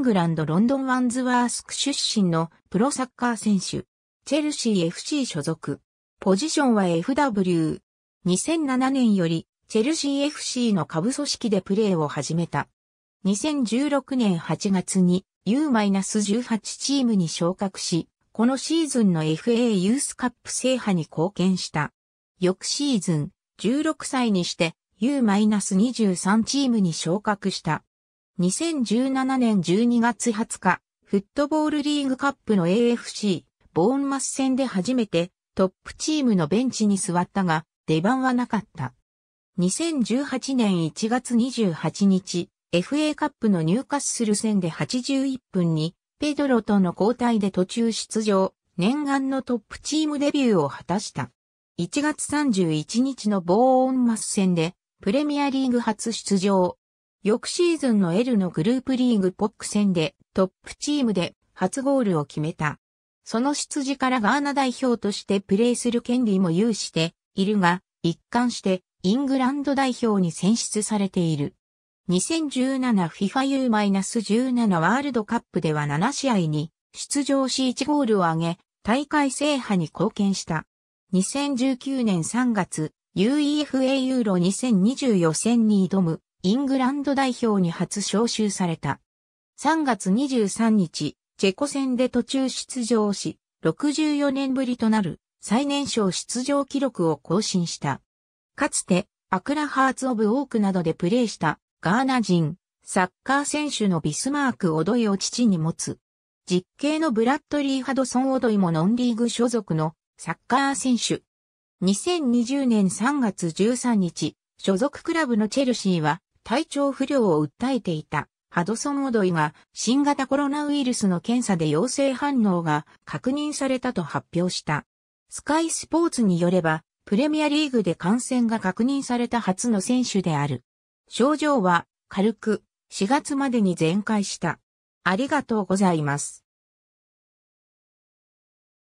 ングランド・ロンドン・ワンズワースク出身のプロサッカー選手。チェルシー FC 所属。ポジションは FW。2007年よりチェルシー FC の下部組織でプレーを始めた。2016年8月に U-18 チームに昇格し、このシーズンの FA ユースカップ制覇に貢献した。翌シーズン、16歳にして U-23 チームに昇格した。2017年12月20日、フットボールリーグカップの AFC、ボーンマス戦で初めてトップチームのベンチに座ったが、出番はなかった。2018年1月28日、FA カップのニューカッスル戦で81分に、ペドロとの交代で途中出場、念願のトップチームデビューを果たした。1月31日のボーンマス戦で、プレミアリーグ初出場、翌シーズンの L のグループリーグポック戦でトップチームで初ゴールを決めた。その出自からガーナ代表としてプレーする権利も有しているが、一貫してイングランド代表に選出されている。2017FIFA U-17 ワールドカップでは7試合に出場し1ゴールを挙げ、大会制覇に貢献した。2019年3月、UEFA ユーロ2020予選に挑むイングランド代表に初招集された。3月23日、チェコ戦で途中出場し、64年ぶりとなる最年少出場記録を更新した。かつて、アクラハーツオブオークなどでプレーしたガーナ人、サッカー選手のビスマーク・オドイを父に持つ。実刑のブラッドリー・ハドソン・オドイもノンリーグ所属のサッカー選手。2020年3月13日、所属クラブのチェルシーは体調不良を訴えていたハドソン・オドイが新型コロナウイルスの検査で陽性反応が確認されたと発表した。スカイスポーツによれば、プレミアリーグで感染が確認された初の選手である。症状は軽く4月までに全開した。ありがとうございます。